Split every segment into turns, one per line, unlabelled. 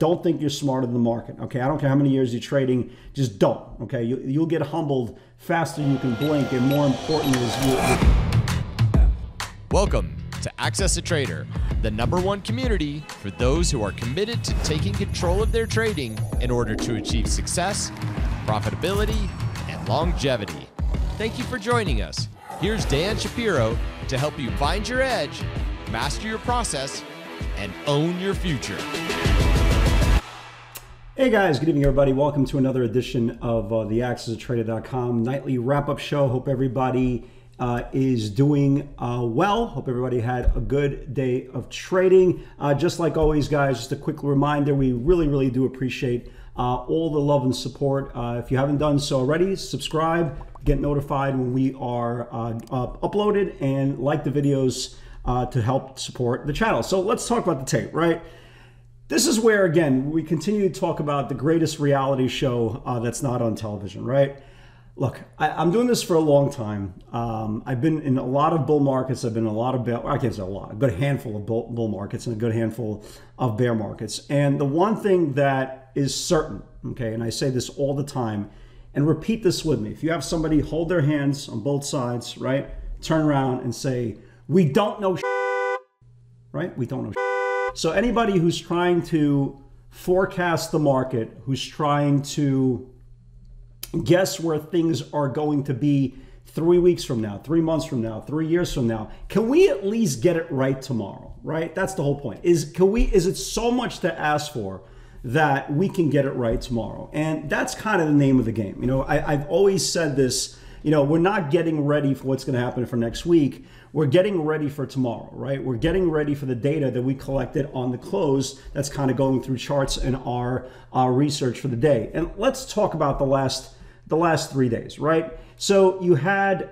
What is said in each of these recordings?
don't think you're smarter than the market. Okay, I don't care how many years you're trading, just don't. Okay, you, you'll get humbled faster you can blink, and more important is you.
Welcome to Access a Trader, the number one community for those who are committed to taking control of their trading in order to achieve success, profitability, and longevity. Thank you for joining us. Here's Dan Shapiro to help you find your edge, master your process, and own your future.
Hey guys, good evening everybody. Welcome to another edition of uh, the AccessATrader.com nightly wrap-up show. Hope everybody uh, is doing uh, well. Hope everybody had a good day of trading. Uh, just like always, guys, just a quick reminder, we really, really do appreciate uh, all the love and support. Uh, if you haven't done so already, subscribe, get notified when we are uploaded, and like the videos to help support the channel. So let's talk about the tape, right? This is where, again, we continue to talk about the greatest reality show uh, that's not on television, right? Look, I, am doing this for a long time. Um, I've been in a lot of bull markets. I've been in a lot of bear, I can't say a lot, a good handful of bull, bull markets and a good handful of bear markets. And the one thing that is certain, okay, and I say this all the time, and repeat this with me. If you have somebody hold their hands on both sides, right, turn around and say, "We don't know," right? We don't know. So anybody who's trying to forecast the market, who's trying to guess where things are going to be three weeks from now, three months from now, three years from now, can we at least get it right tomorrow? Right? That's the whole point. Is can we? Is it so much to ask for? that we can get it right tomorrow. And that's kind of the name of the game. You know, I, have always said this, you know, we're not getting ready for what's going to happen for next week we're getting ready for tomorrow, right? We're getting ready for the data that we collected on the close that's kind of going through charts and our, our research for the day. And let's talk about the last the last three days, right? So you had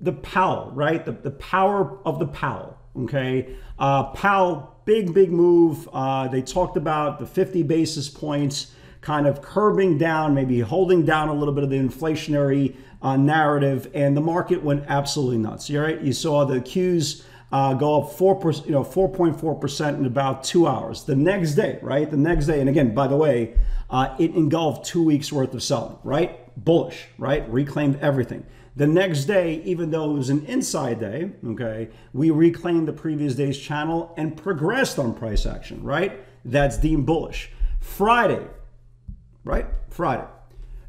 the Powell, right? The, the power of the Powell, okay? Uh, Powell, big, big move. Uh, they talked about the 50 basis points kind of curbing down, maybe holding down a little bit of the inflationary uh, narrative, and the market went absolutely nuts. You right? You saw the Qs uh, go up four percent, you know, four point four percent in about two hours. The next day, right? The next day, and again, by the way, uh, it engulfed two weeks worth of selling, right? Bullish, right? Reclaimed everything. The next day, even though it was an inside day, okay, we reclaimed the previous day's channel and progressed on price action, right? That's deemed bullish. Friday, right? Friday.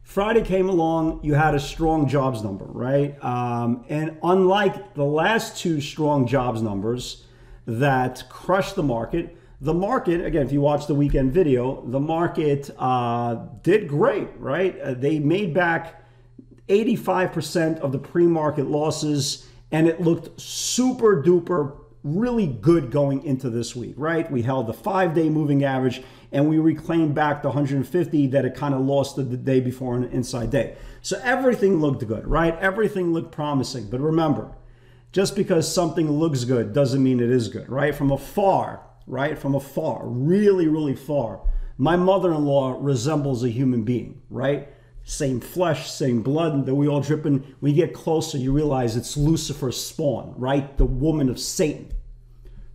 Friday came along, you had a strong jobs number, right? Um, and unlike the last two strong jobs numbers that crushed the market, the market, again, if you watch the weekend video, the market uh, did great, right? Uh, they made back 85% of the pre market losses, and it looked super duper really good going into this week, right? We held the five day moving average and we reclaimed back the 150 that it kind of lost the, day before on an inside day. So everything looked good, right? Everything looked promising. But remember, just because something looks good doesn't mean it is good, right? From afar, right? From afar, really, really far, my mother in law resembles a human being, right? Same flesh, same blood that we all dripping. in. When you get closer, you realize it's Lucifer's spawn, right? The woman of Satan.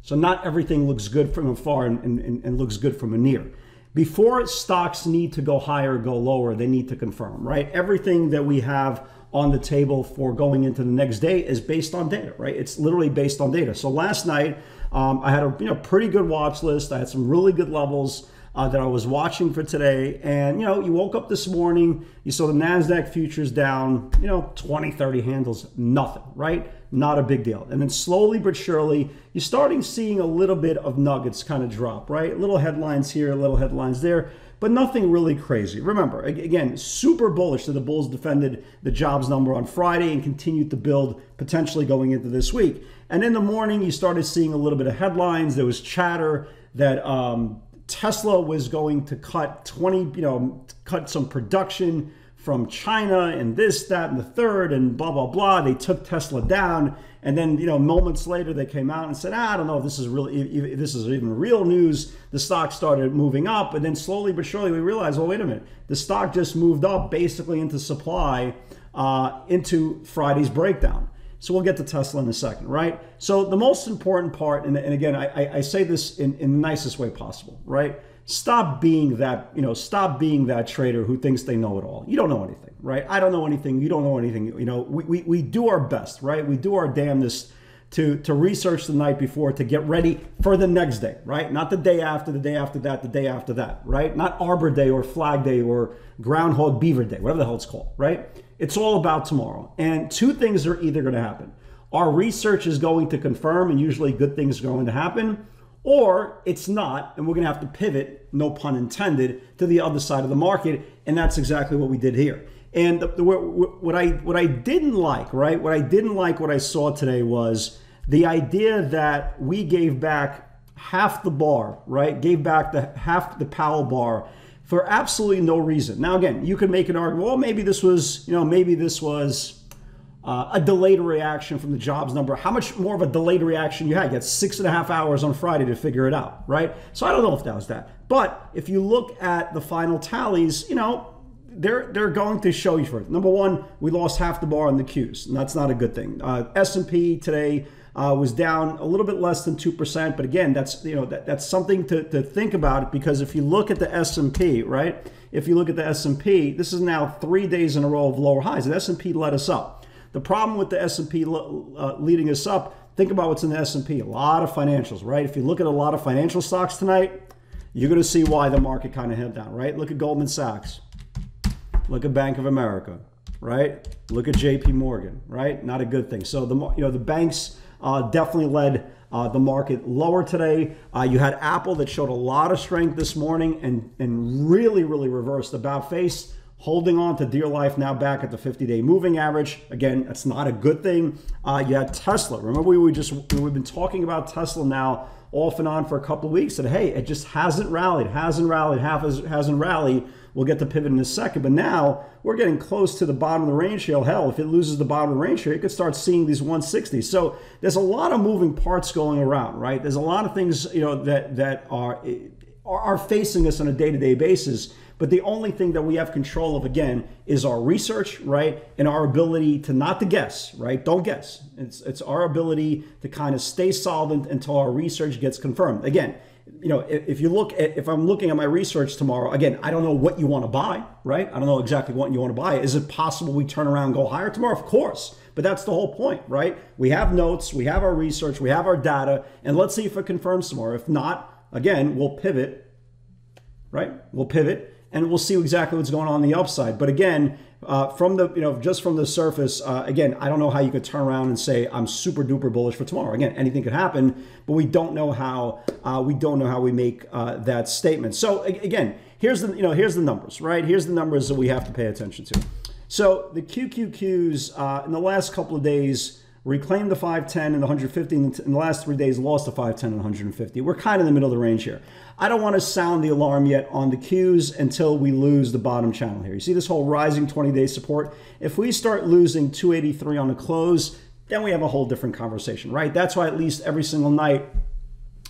So not everything looks good from afar and, and, and looks good from a near. Before stocks need to go higher or go lower, they need to confirm, right? Everything that we have on the table for going into the next day is based on data, right? It's literally based on data. So last night, um, I had a you know pretty good watch list. I had some really good levels uh, that I was watching for today. And, you know, you woke up this morning, you saw the NASDAQ futures down, you know, 20, 30 handles, nothing, right? Not a big deal. And then slowly but surely, you're starting seeing a little bit of nuggets kind of drop, right? Little headlines here, little headlines there but nothing really crazy. Remember, again, super bullish that the Bulls defended the jobs number on Friday and continued to build potentially going into this week. And in the morning, you started seeing a little bit of headlines. There was chatter that um, Tesla was going to cut 20, you know, cut some production from China and this, that, and the third, and blah, blah, blah. They took Tesla down. And then, you know, moments later, they came out and said, ah, I don't know if this is really, if this is even real news. The stock started moving up. And then slowly but surely, we realized, well, wait a minute. The stock just moved up basically into supply uh, into Friday's breakdown. So we'll get to Tesla in a second, right? So the most important part, and, and again, I, I say this in, in the nicest way possible, right? stop being that, you know, stop being that trader who thinks they know it all. You don't know anything, right? I don't know anything. You don't know anything. You know, we, we, we do our best, right? We do our damnedest to, to research the night before to get ready for the next day, right? Not the day after, the day after that, the day after that, right? Not Arbor Day or Flag Day or Groundhog Beaver Day, whatever the hell it's called, right? It's all about tomorrow. And two things are either going to happen. Our research is going to confirm, and usually good things are going to happen, or it's not, and we're going to have to pivot, no pun intended, to the other side of the market, and that's exactly what we did here. And the, the, what I what I didn't like, right? What I didn't like, what I saw today was the idea that we gave back half the bar, right? Gave back the half the Powell bar for absolutely no reason. Now, again, you could make an argument. Well, maybe this was, you know, maybe this was uh, a delayed reaction from the jobs number. How much more of a delayed reaction you had? You had six and a half hours on Friday to figure it out, right? So I don't know if that was that. But if you look at the final tallies, you know, they're they're going to show you for it. Number one, we lost half the bar on the Qs, and that's not a good thing. Uh, S&P today uh, was down a little bit less than two percent, but again, that's you know that, that's something to, to think about because if you look at the S&P, right? If you look at the S&P, this is now three days in a row of lower highs. The S&P let us up. The problem with the S&P uh, leading us up, think about what's in the S&P. A lot of financials, right? If you look at a lot of financial stocks tonight, you're going to see why the market kind of held down, right? Look at Goldman Sachs. Look at Bank of America, right? Look at JP Morgan, right? Not a good thing. So the you know the banks uh, definitely led uh, the market lower today. Uh, you had Apple that showed a lot of strength this morning and and really really reversed about face holding on to dear life now back at the 50-day moving average. Again, that's not a good thing. Uh, you had Tesla. Remember we were just we've been talking about Tesla now off and on for a couple of weeks. And hey, it just hasn't rallied, hasn't rallied, half hasn't rallied. We'll get the pivot in a second. But now we're getting close to the bottom of the range here. Hell, if it loses the bottom of the range here, it could start seeing these 160s. So there's a lot of moving parts going around, right? There's a lot of things you know that that are are facing us on a day-to-day basis but the only thing that we have control of, again, is our research, right? And our ability to not to guess, right? Don't guess. It's, it's our ability to kind of stay solvent until our research gets confirmed. Again, you know, if, you look at, if I'm looking at my research tomorrow, again, I don't know what you want to buy, right? I don't know exactly what you want to buy. Is it possible we turn around go higher tomorrow? Of course. But that's the whole point, right? We have notes, we have our research, we have our data, and let's see if it confirms tomorrow. If not, again, we'll pivot, right? We'll pivot and we'll see exactly what's going on, on the upside. But again, uh, from the you know just from the surface, uh, again, I don't know how you could turn around and say I'm super duper bullish for tomorrow. Again, anything could happen, but we don't know how uh, we don't know how we make uh, that statement. So again, here's the you know here's the numbers, right? Here's the numbers that we have to pay attention to. So the QQQs uh, in the last couple of days reclaimed the 510 and the 150 in the last three days lost the 510 and 150 we're kind of in the middle of the range here. I don't want to sound the alarm yet on the Qs until we lose the bottom channel here. You see this whole rising 20 day support? If we start losing 283 on the close then we have a whole different conversation right? That's why at least every single night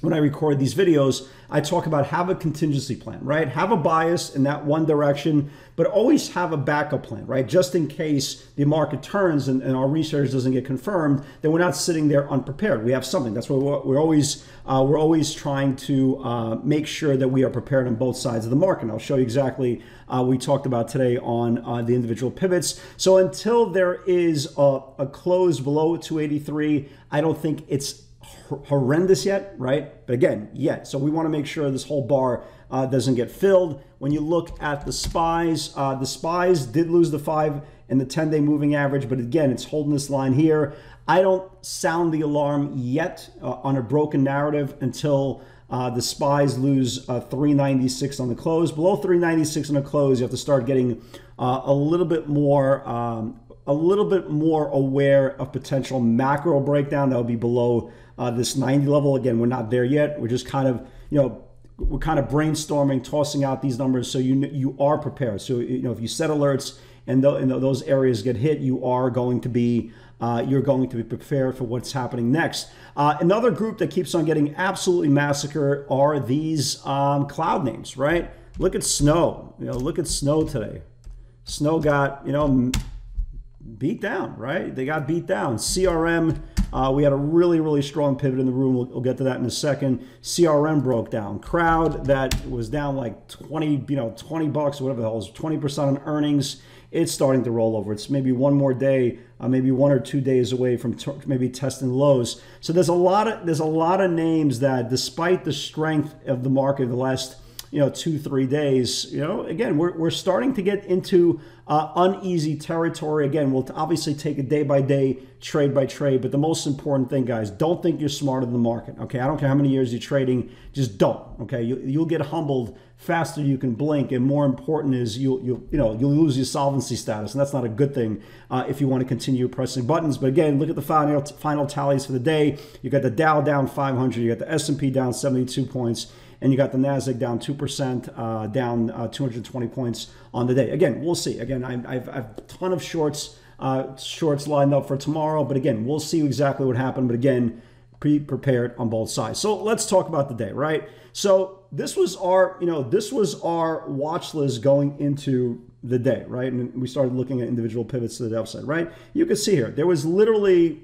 when I record these videos, I talk about have a contingency plan, right? Have a bias in that one direction, but always have a backup plan, right? Just in case the market turns and, and our research doesn't get confirmed, then we're not sitting there unprepared. We have something. That's why we're, we're always uh, we're always trying to uh, make sure that we are prepared on both sides of the market. And I'll show you exactly uh, we talked about today on uh, the individual pivots. So until there is a, a close below 283, I don't think it's horrendous yet, right? But again, yet. So we want to make sure this whole bar uh, doesn't get filled. When you look at the SPYs, uh, the SPYs did lose the five and the 10 day moving average, but again, it's holding this line here. I don't sound the alarm yet uh, on a broken narrative until uh, the SPYs lose uh, 396 on the close. Below 396 on the close, you have to start getting uh, a little bit more. Um, a little bit more aware of potential macro breakdown that would be below uh, this 90 level. Again, we're not there yet. We're just kind of, you know, we're kind of brainstorming, tossing out these numbers so you you are prepared. So you know, if you set alerts and, th- and those areas get hit, you are going to be uh, you're going to be prepared for what's happening next. Uh, another group that keeps on getting absolutely massacred are these um, cloud names, right? Look at Snow. You know, look at Snow today. Snow got you know beat down, right? They got beat down. CRM Uh, we had a really, really strong pivot in the room. We'll, we'll, get to that in a second. CRM broke down. Crowd that was down like 20, you know, 20 bucks whatever the hell is 20% on earnings. It's starting to roll over. It's maybe one more day, uh, maybe one or two days away from maybe testing lows. So there's a lot of there's a lot of names that, despite the strength of the market the last you know two three days you know again we're, we're starting to get into uh, uneasy territory. Again we'll obviously take a day by day trade by trade but the most important thing guys don't think you're smarter than the market okay? I don't care how many years you're trading just don't okay? You, you'll get humbled faster you can blink and more important is you you you know you'll lose your solvency status and that's not a good thing uh, if you want to continue pressing buttons. But again look at the final final tallies for the day. You got the dow down 500 you got the s&p down 72 points and you got the Nasdaq down two percent, uh, down uh, 220 points on the day. Again, we'll see. Again, I, I've, I've a ton of shorts uh, shorts lined up for tomorrow, but again, we'll see exactly what happened. But again, be prepared on both sides. So let's talk about the day, right? So this was our, you know, this was our watch list going into the day, right? And we started looking at individual pivots to the upside, right? You can see here there was literally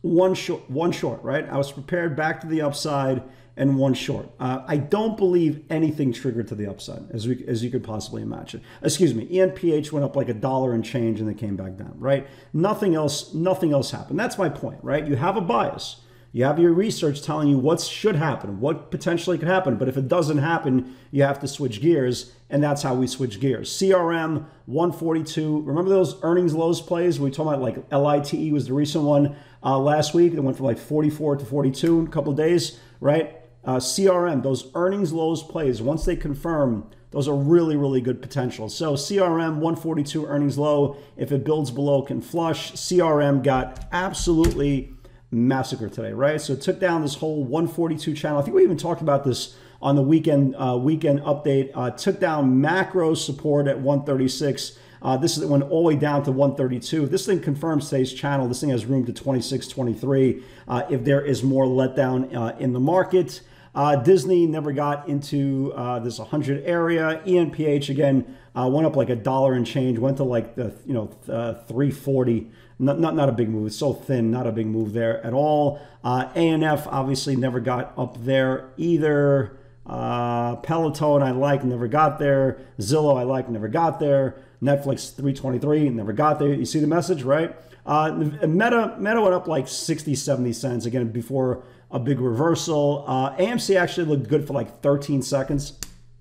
one short, one short, right? I was prepared back to the upside and one short. Uh, I don't believe anything triggered to the upside, as we as you could possibly imagine. Excuse me, ENPH went up like a dollar and change, and then came back down. Right? Nothing else. Nothing else happened. That's my point. Right? You have a bias. You have your research telling you what should happen, what potentially could happen. But if it doesn't happen, you have to switch gears, and that's how we switch gears. CRM 142. Remember those earnings lows plays? We talked about like LITE was the recent one uh, last week. It went from like 44 to 42 in a couple of days, right? Uh, CRM, those earnings lows plays, once they confirm, those are really, really good potential. So CRM 142 earnings low. If it builds below, can flush. CRM got absolutely massacred today, right? So it took down this whole 142 channel. I think we even talked about this on the weekend uh, weekend update. Uh, took down macro support at 136. Uh, this is went all the way down to 132. This thing confirms today's channel. This thing has room to 26, 23 uh, if there is more letdown uh, in the market. Uh, Disney never got into uh, this 100 area. ENPH again uh, went up like a dollar and change, went to like the you know uh, 340. Not, not not a big move. It's so thin, not a big move there at all. Uh, ANF obviously never got up there either. Uh, Peloton I like, never got there. Zillow I like, never got there. Netflix 323 never got there. You see the message, right? Meta Meta went up like 60, 70 cents again before a big reversal. Uh, AMC actually looked good for like 13 seconds.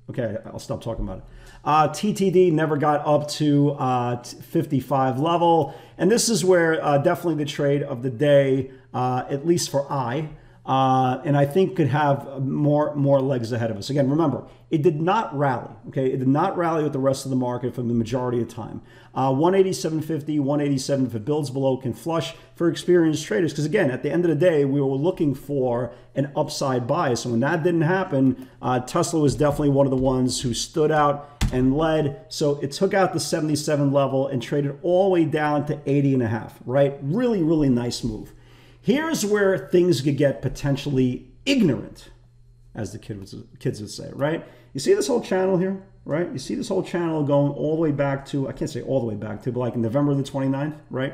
Okay, I'll stop talking about it. Uh, TTD never got up to uh, 55 level. And this is where uh, definitely the trade of the day, uh, at least for I, uh, and I think could have more more legs ahead of us. Again, remember, it did not rally. Okay, it did not rally with the rest of the market for the majority of time. Uh, 187.50, 187 if it builds below can flush for experienced traders. Because again, at the end of the day, we were looking for an upside bias, and when that didn't happen, uh, Tesla was definitely one of the ones who stood out and led. So it took out the 77 level and traded all the way down to 80 and a half. Right, really, really nice move. Here's where things could get potentially ignorant, as the kids would say, right? You see this whole channel here, right? You see this whole channel going all the way back to, I can't say all the way back to, but like November the 29th, right?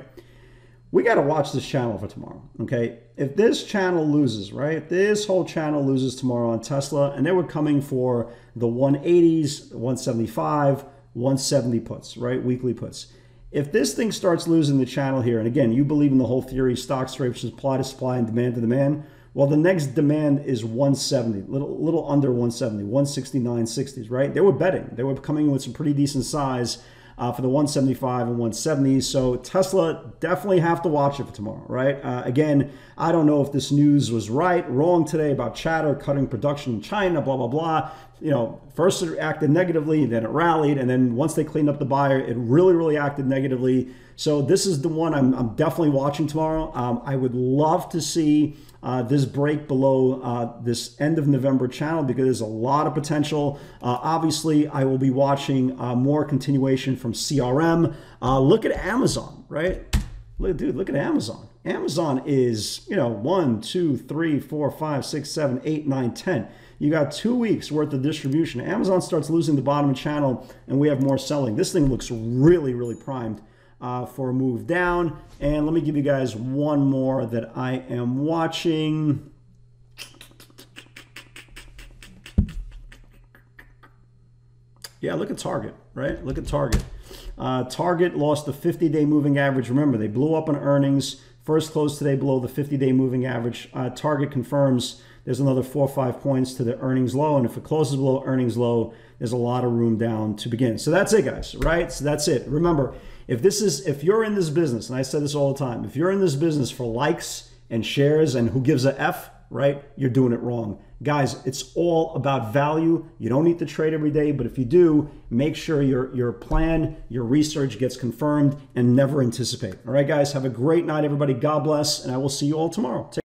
We got to watch this channel for tomorrow, okay? If this channel loses, right? This whole channel loses tomorrow on Tesla, and they were coming for the 180s, 175, 170 puts, right? Weekly puts if this thing starts losing the channel here, and again, you believe in the whole theory, stock straight supply to supply and demand to demand, well, the next demand is 170, little little under 170, 169.60s, right? They were betting. They were coming in with some pretty decent size uh, for the 175 and 170. So Tesla definitely have to watch it for tomorrow, right? Uh, again, I don't know if this news was right, wrong today about chatter cutting production in China, blah blah blah. You know, first it acted negatively, then it rallied, and then once they cleaned up the buyer, it really really acted negatively. So this is the one I'm, I'm definitely watching tomorrow. Um, I would love to see uh, this break below uh, this end of November channel because there's a lot of potential. Uh, obviously, I will be watching uh, more continuation from CRM. Uh, look at Amazon, right? Look, dude, look at Amazon. Amazon is, you know, one, two, three, four, five, six, seven, eight, nine, ten. You got two weeks worth of distribution. Amazon starts losing the bottom channel, and we have more selling. This thing looks really, really primed uh, for a move down. And let me give you guys one more that I am watching. Yeah, look at Target, right? Look at Target. Uh, Target lost the 50 day moving average. Remember, they blew up on earnings. First close today below the 50 day moving average. Uh, Target confirms there's another four or five points to the earnings low. And if it closes below earnings low, there's a lot of room down to begin. So that's it, guys, right? So that's it. Remember, if this is if you're in this business, and I say this all the time, if you're in this business for likes and shares and who gives a F, right? You're doing it wrong. Guys, it's all about value. You don't need to trade every day, but if you do, make sure your, your plan, your research gets confirmed and never anticipate. All right, guys, have a great night, everybody. God bless, and I will see you all tomorrow. Take